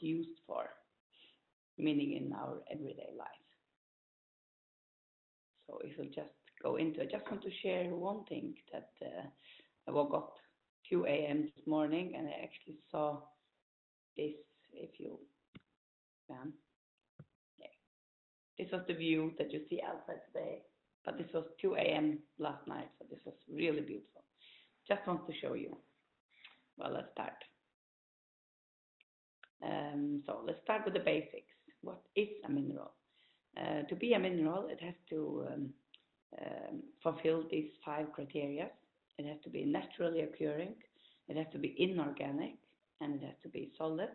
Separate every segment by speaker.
Speaker 1: used for, meaning in our everyday life. So if we just go into, I just want to share one thing that uh, I woke up 2 a.m. this morning and I actually saw this, if you can. Yeah. This was the view that you see outside today, but this was 2 a.m. last night, so this was really beautiful. Just want to show you. Well, let's start. Um, so let's start with the basics. What is a mineral? Uh, to be a mineral, it has to um, um, fulfill these five criteria. It has to be naturally occurring, it has to be inorganic, and it has to be solid.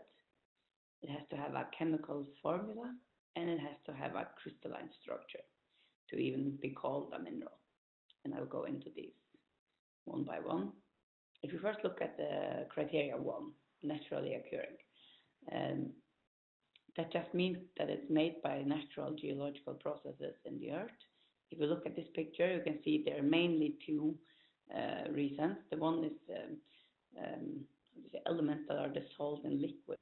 Speaker 1: It has to have a chemical formula, and it has to have a crystalline structure to even be called a mineral. And I'll go into these one by one. If you first look at the criteria one, naturally occurring, that just means that it's made by natural geological processes in the earth. If you look at this picture, you can see there are mainly two uh, reasons. The one is um, um, elements that are dissolved in liquids,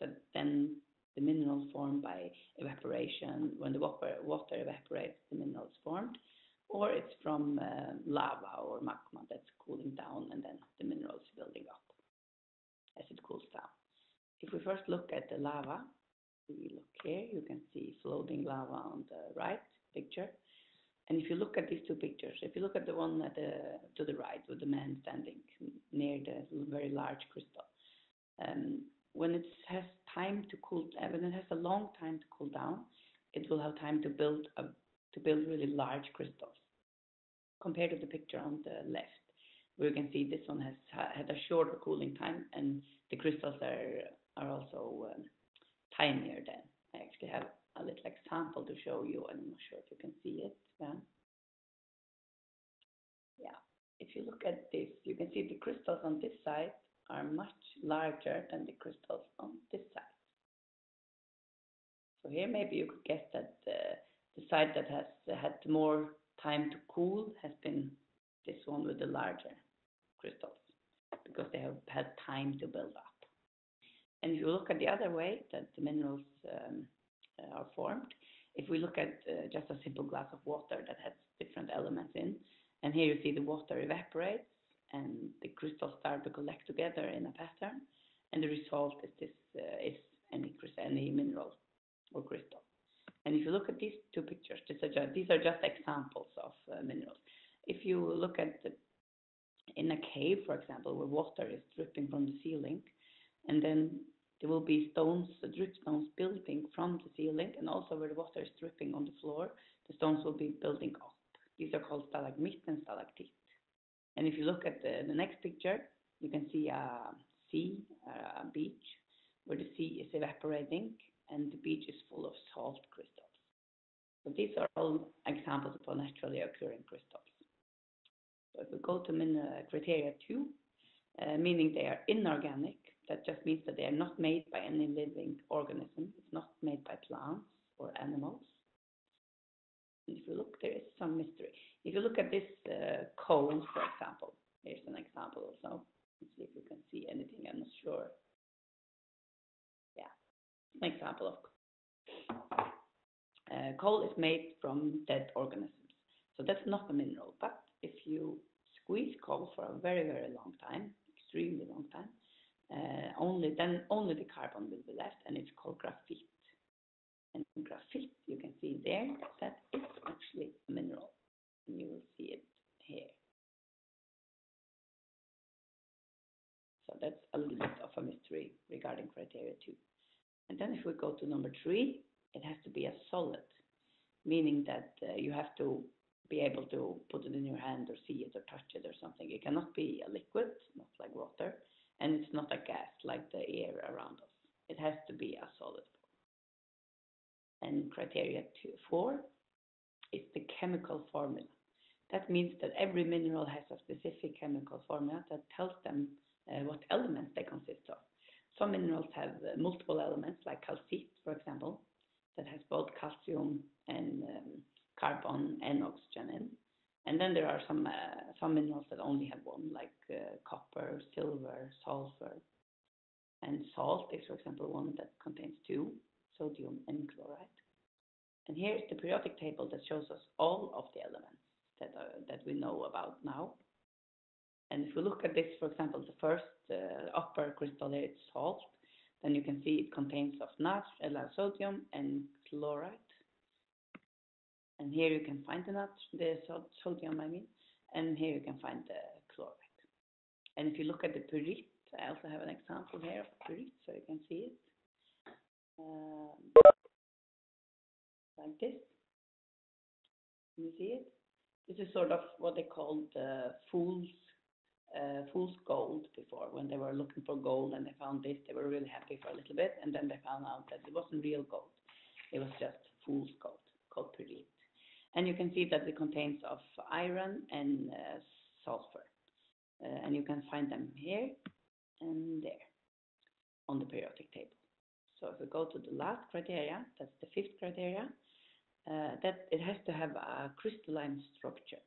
Speaker 1: that then the minerals formed by evaporation. When the water, evaporates, the minerals formed or it's from uh, lava or magma that's cooling down and then the minerals building up as it cools down. If first look at the lava, we look here, you can see floating lava on the right picture. And if you look at these two pictures, if you look at the one at the, to the right with the man standing near the very large crystal, um, when it has time to cool, when it has a long time to cool down, it will have time to build a, to build really large crystals compared to the picture on the left, where you can see this one has had a shorter cooling time and the crystals are, are also um, tinier then. I actually have a little example to show you. And I'm not sure if you can see it. Yeah. yeah. If you look at this, you can see the crystals on this side are much larger than the crystals on this side. So here maybe you could guess that uh, the side that has had more time to cool has been this one with the larger crystals because they have had time to build up. And if you look at the other way that the minerals um, uh, are formed, if we look at uh, just a simple glass of water that has different elements in, and here you see the water evaporates and the crystals start to collect together in a pattern, and the result is this uh, is any any mineral or crystal. And if you look at these two pictures, these are just, these are just examples of uh, minerals. If you look at the, in a cave, for example, where water is dripping from the ceiling, and then there will be stones, drip stones building from the ceiling, and also where the water is dripping on the floor, the stones will be building up. These are called stalagmite and stalactite. And if you look at the, the next picture, you can see a sea, a beach, where the sea is evaporating, and the beach is full of salt crystals. So these are all examples of naturally occurring crystals. So if we go to uh, criteria two, uh, meaning they are inorganic, that just means that they are not made by any living organism. It's not made by plants or animals. And if you look, there is some mystery. If you look at this uh, for example, here's an example also. Let's see if you can see anything. I'm not sure Yeah, an example of uh, coal is made from dead organisms. So that's not a mineral. But if you squeeze coal for a very, very long time, extremely long time, only then only the carbon will be left, and it's called graphite. And graphite, you can see there, that is actually a mineral. And you will see it here. So that's a little bit of a mystery regarding criteria two. And then if we go to number three, it has to be a solid, meaning that uh, you have to be able to put it in your hand or see it or touch it or something. It cannot be a liquid, not like water, and it's not a gas like the air around us. It has to be a solid. And criteria two, four is the chemical formula. That means that every mineral has a specific chemical formula that tells them uh, what elements they consist of. Some minerals have uh, multiple elements, like calcite, for example, that has both calcium and um, carbon and oxygen in. And then there are some uh, some minerals that only have one, like silver, sulfur. And salt is, for example, one that contains two, sodium and chloride. And here is the periodic table that shows us all of the elements that, are, that we know about now. And if we look at this, for example, the first uh, upper crystal here, it's salt, then you can see it contains of natrium, uh, sodium and chloride. And here you can find the, nat the sodium, I mean, and here you can find the. And if you look at the pyrit, I also have an example here of pyrit, so you can see it. Um, like this. Can you see it? This is sort of what they called uh, fool's uh, fool's gold before. When they were looking for gold and they found this, they were really happy for a little bit, and then they found out that it wasn't real gold. It was just fool's gold, called pyrit. And you can see that it contains of iron and uh, sulfur. Uh, and you can find them here and there on the periodic table. So if we go to the last criteria, that's the fifth criteria, uh, that it has to have a crystalline structure.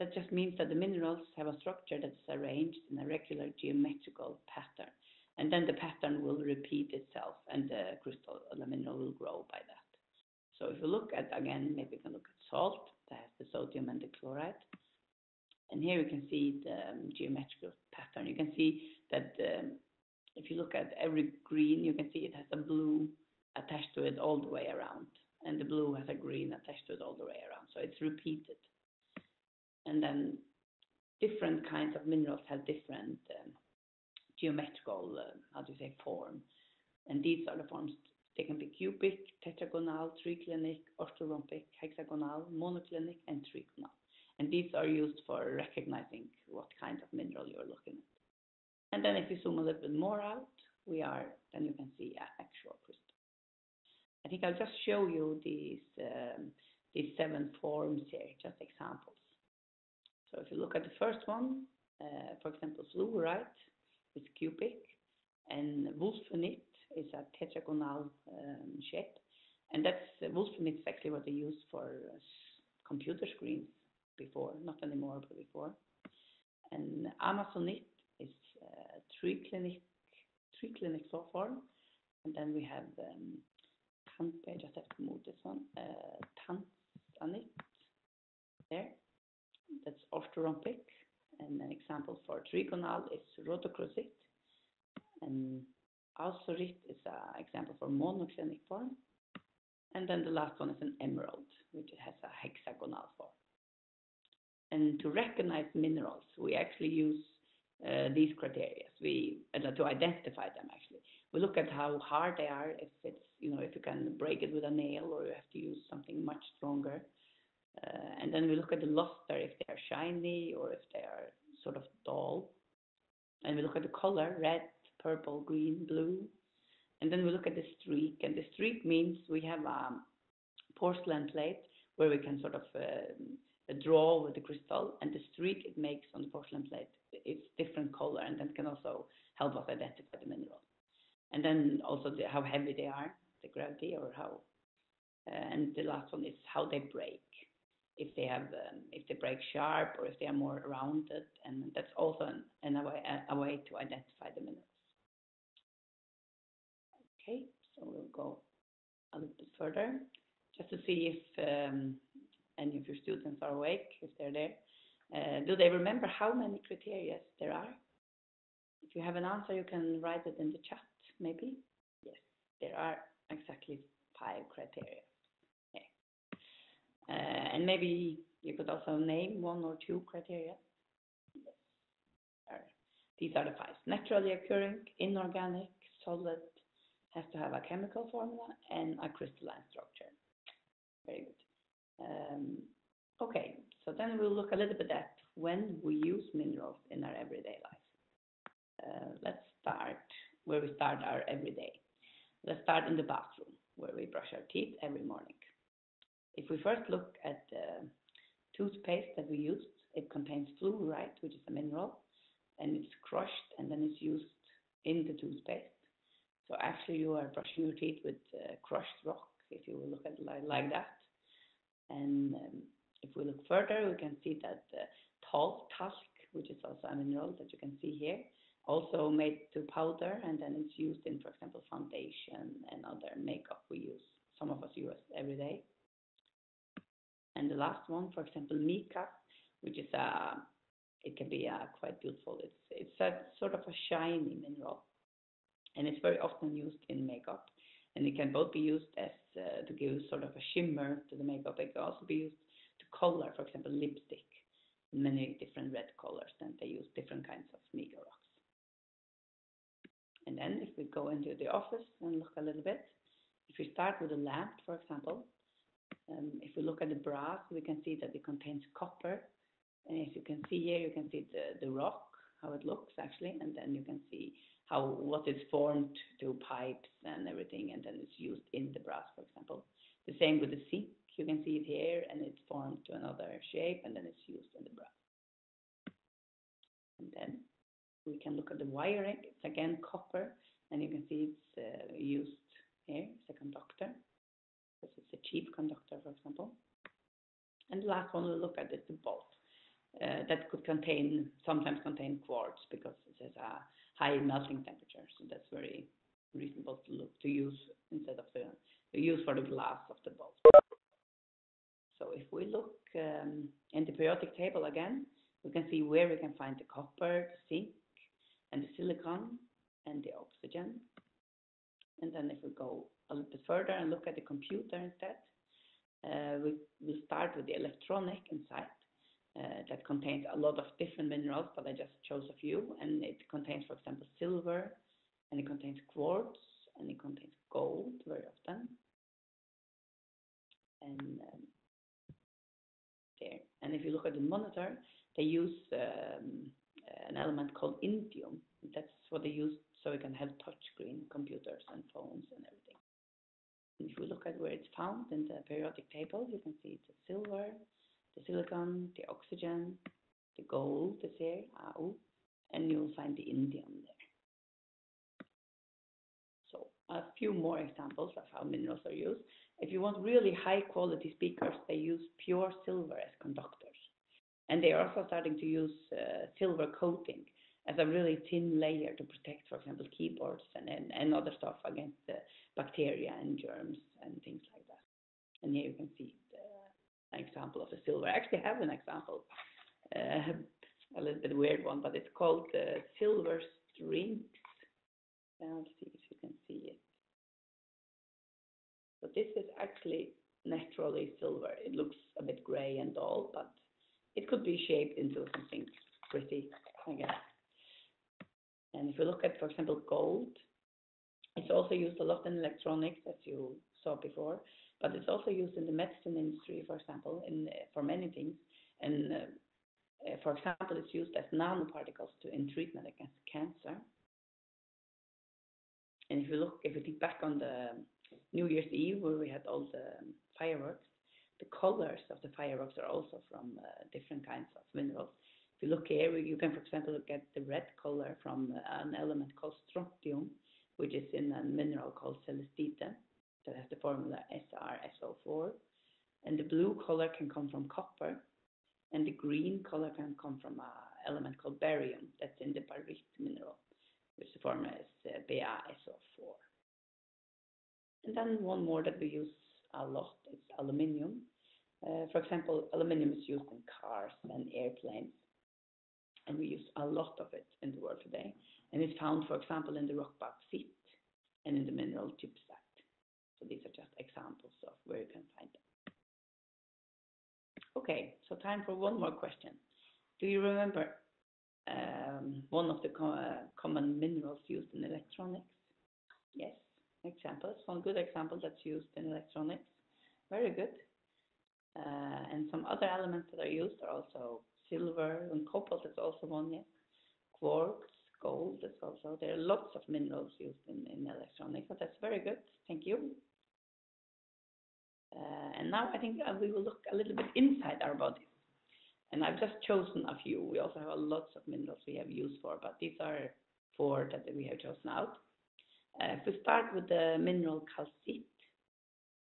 Speaker 1: That just means that the minerals have a structure that's arranged in a regular geometrical pattern. And then the pattern will repeat itself and the crystal, the mineral will grow by that. So if you look at, again, maybe you can look at salt, that has the sodium and the chloride. And here you can see the um, geometrical pattern. You can see that um, if you look at every green, you can see it has a blue attached to it all the way around. And the blue has a green attached to it all the way around. So it's repeated. And then different kinds of minerals have different um, geometrical, how do you say, form. And these are the forms. They can be cubic, tetragonal, triclinic, orthorhombic, hexagonal, monoclinic, and trigonal. And these are used for recognizing what kind of mineral you're looking at. And then if you zoom a little bit more out, we are, then you can see actual crystal. I think I'll just show you these, um, these seven forms here, just examples. So if you look at the first one, uh, for example, fluorite is cubic, and wulfenit is a tetragonal um, shape. And that's uh, wulfenit is actually what they use for uh, computer screens before, not anymore, but before. And amazonite is uh, triclinic, triclinic form. And then we have um, I just have to move this one, uh, tanzanite there. That's orthorhombic. And an example for trigonal is rhodochrosite. And azurite is an example for monoclinic form. And then the last one is an emerald, which has a hexagonal form. And to recognize minerals, we actually use uh, these criteria. We to identify them actually. We look at how hard they are. If it's you know if you can break it with a nail or you have to use something much stronger. Uh, and then we look at the luster if they are shiny or if they are sort of dull. And we look at the color red, purple, green, blue. And then we look at the streak. And the streak means we have a porcelain plate where we can sort of uh, draw with the crystal. And the streak it makes on the porcelain plate it's different color, and that can also help us identify the mineral. And then also the, how heavy they are, the gravity, or how. Uh, and the last one is how they break. If they have, um, if they break sharp, or if they are more rounded, and that's also an, an a, way, a way to identify the minerals. Okay, so we'll go a little bit further, just to see if um, any if your students are awake, if they're there. Uh, do they remember how many criteria there are? If you have an answer, you can write it in the chat, maybe. Yes, there are exactly five criteria. Okay. Uh, and maybe you could also name one or two criteria. Yes. These are the five. Naturally occurring, inorganic, solid, has to have a chemical formula and a crystalline structure. Very good. Um, okay, so then we'll look a little bit at when we use minerals in our everyday life. Uh, let's start where we start our everyday. Let's start in the bathroom where we brush our teeth every morning. If we first look at the toothpaste that we use, it contains fluoride, which is a mineral, and it's crushed and then it's used in the toothpaste. So actually you are brushing your teeth with uh, crushed rock, if you look at it like that. And um, if we look further, we can see that the talc, talc, which is also a mineral that you can see here, also made to powder, and then it's used in, for example, foundation and other makeup we use. Some of us use every day. And the last one, for example, mica, which is a, it can be a quite beautiful. It's it's a sort of a shiny mineral, and it's very often used in makeup. And it can both be used as uh, to give sort of a shimmer to the makeup. It can also be used to color, for example, lipstick, many different red colors. And they use different kinds of mica rocks. And then if we go into the office and look a little bit, if we start with a lamp, for example, um, if we look at the brass, we can see that it contains copper. And as you can see here, you can see the, the rock, how it looks actually, and then you can see how what is formed to pipes and everything, and then it's used in the brass, for example. The same with the zinc, you can see it here, and it's formed to another shape, and then it's used in the brass. And then we can look at the wiring. It's again copper, and you can see it's uh, used here as a conductor. This is a cheap conductor, for example. And the last one we'll look at is the bolt. Uh, that could contain, sometimes contain quartz because it has a high melting temperature. So that's very reasonable to look to use instead of the, the use for the glass of the bolt. So if we look um, in the periodic table again, we can see where we can find the copper, the zinc, and the silicon and the oxygen. And then if we go a little bit further and look at the computer instead, uh, we will start with the electronic inside. Uh, that contains a lot of different minerals, but I just chose a few. And it contains, for example, silver, and it contains quartz, and it contains gold very often. And um, there. And if you look at the monitor, they use um, an element called indium. That's what they use so we can have touchscreen computers and phones and everything. And if we look at where it's found in the periodic table, you can see it's silver, the silicon, the oxygen, the gold is here, AU, and you'll find the indium there. So a few more examples of how minerals are used. If you want really high quality speakers, they use pure silver as conductors. And they are also starting to use uh, silver coating as a really thin layer to protect, for example, keyboards and, and, and other stuff against bacteria and germs and things like that. And here you can see example of a silver. I actually have an example, uh, a little bit weird one, but it's called the silver strings. let's see if you can see it. So this is actually naturally silver. It looks a bit gray and dull, but it could be shaped into something pretty, I guess. And if you look at, for example, gold, it's also used a lot in electronics, as you saw before, but it's also used in the medicine industry, for example, in for many things. And uh, uh, for example, it's used as nanoparticles to in treatment against cancer. And if you look, if you think back on the New Year's Eve, where we had all the fireworks, the colors of the fireworks are also from uh, different kinds of minerals. If you look here, you can, for example, look at the red color from an element called strontium, which is in a mineral called celestite that has the formula SrSO4. And the blue color can come from copper, and the green color can come from an element called barium that's in the barite mineral, which the formula is uh, BaSO4. And then one more that we use a lot is aluminium. Uh, for example, aluminium is used in cars and airplanes and we use a lot of it in the world today. And it's found, for example, in the rock bauxite and in the mineral gypsum. So these are just examples of where you can find them. Okay, so time for one more question. Do you remember um, one of the co uh, common minerals used in electronics? Yes, examples. One good example that's used in electronics. Very good. Uh, and some other elements that are used are also silver and cobalt is also one, yes. Quartz, gold is also. There are lots of minerals used in, in electronics, so that's very good. Thank you. Uh, and now I think uh, we will look a little bit inside our bodies. And I've just chosen a few. We also have lots of minerals we have used for, but these are four that we have chosen out. Uh, if we start with the mineral calcite,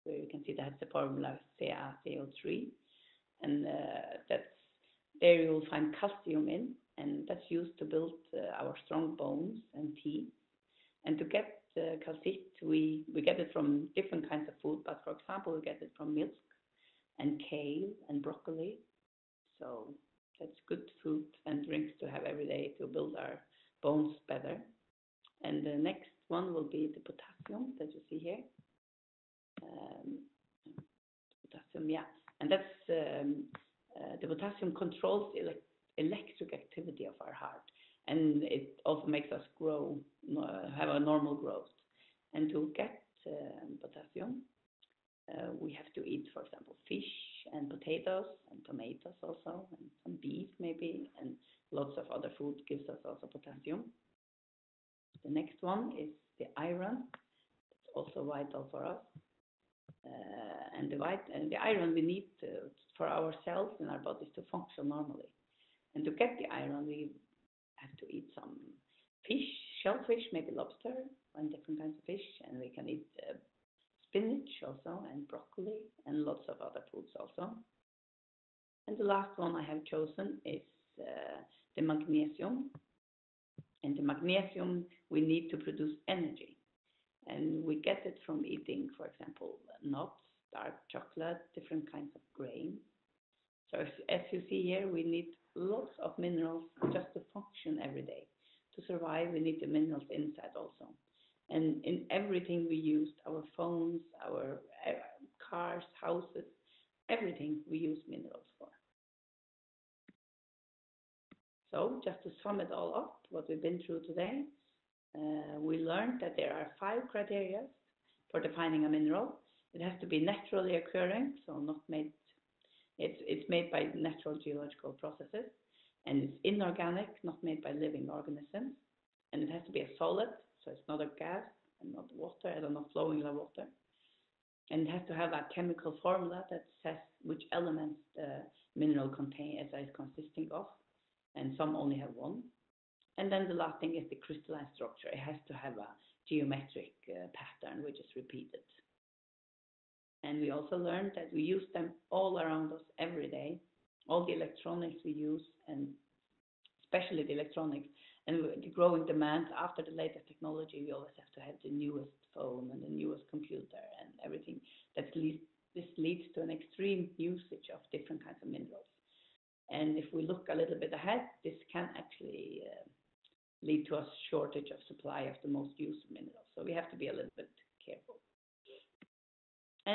Speaker 1: where you can see that's the formula CaCO3, and uh, that's there you will find calcium in, and that's used to build uh, our strong bones and teeth. And to get uh, calcite, we, we get it from different kinds of food, but for example, we get it from milk and kale and broccoli. So that's good food and drinks to have every day to build our bones better. And the next one will be the potassium that you see here. Um, potassium, yeah, and that's um, uh, the potassium controls electric activity of our heart, and it also makes us grow, uh, have a normal growth. And to get um, potassium, uh, we have to eat, for example, fish and potatoes and tomatoes also, and some beef maybe, and lots of other food gives us also potassium. The next one is the iron. It's also vital for us. Uh, and the and iron we need for our cells in our bodies to function normally. And to get the iron, we have to eat some fish, shellfish, maybe lobster, and different kinds of fish, and we can eat uh, spinach also, and broccoli, and lots of other foods also. And the last one I have chosen is uh, the magnesium. And the magnesium we need to produce energy. And we get it from eating, for example, nuts, dark chocolate, different kinds of grains. So as, as you see here, we need lots of minerals just to function every day. To survive, we need the minerals inside also. And in everything we use, our phones, our uh, cars, houses, everything we use minerals for. So just to sum it all up, what we've been through today, uh, we learned that there are five criteria for defining a mineral. It has to be naturally occurring, so not made, it's, it's made by natural geological processes, and it's inorganic, not made by living organisms, and it has to be a solid, so it's not a gas and not water, and not flowing like water. And it has to have a chemical formula that says which elements the mineral contain, as is consisting of, and some only have one. And then the last thing is the crystalline structure. It has to have a geometric uh, pattern which is repeated. And we also learned that we use them all around us every day. All the electronics we use, and especially the electronics, and the growing demand after the latest technology, we always have to have the newest phone and the newest computer and everything. That leads, this leads to an extreme usage of different kinds of minerals. And if we look a little bit ahead, this can actually uh, lead to a shortage of supply of the most used minerals. So we have to be a little bit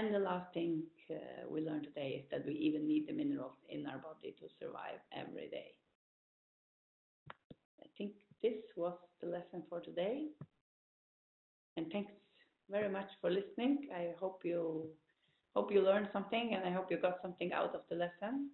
Speaker 1: the last thing uh, we learned today is that we even need the minerals in our body to survive every day. I think this was the lesson for today. And thanks very much for listening. I hope you hope you learned something and I hope you got something out of the lesson.